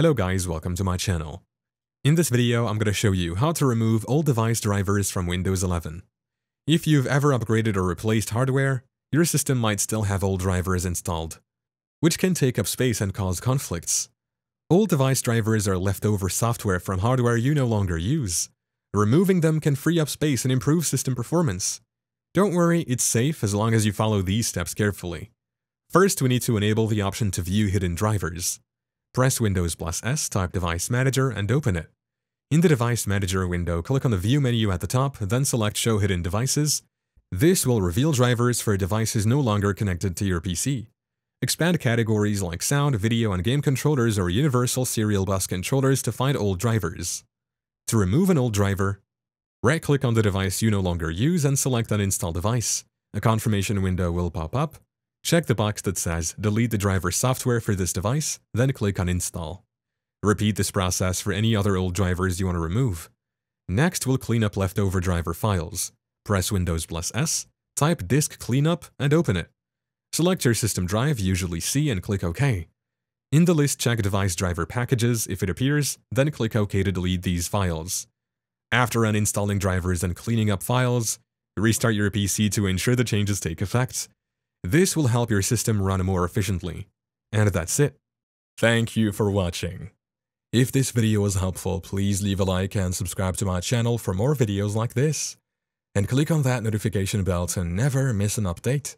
Hello guys, welcome to my channel. In this video, I'm gonna show you how to remove old device drivers from Windows 11. If you've ever upgraded or replaced hardware, your system might still have old drivers installed, which can take up space and cause conflicts. Old device drivers are leftover software from hardware you no longer use. Removing them can free up space and improve system performance. Don't worry, it's safe as long as you follow these steps carefully. First, we need to enable the option to view hidden drivers. Press Windows plus S, type Device Manager, and open it. In the Device Manager window, click on the View menu at the top, then select Show Hidden Devices. This will reveal drivers for devices no longer connected to your PC. Expand categories like sound, video, and game controllers or universal serial bus controllers to find old drivers. To remove an old driver, right-click on the device you no longer use and select Uninstall device. A confirmation window will pop up. Check the box that says Delete the driver software for this device, then click on Install. Repeat this process for any other old drivers you want to remove. Next, we'll clean up leftover driver files. Press Windows plus S, type Disk Cleanup, and open it. Select your system drive, usually C, and click OK. In the list, check Device Driver Packages if it appears, then click OK to delete these files. After uninstalling drivers and cleaning up files, restart your PC to ensure the changes take effect. This will help your system run more efficiently. And that's it. Thank you for watching. If this video was helpful, please leave a like and subscribe to my channel for more videos like this. And click on that notification bell to never miss an update.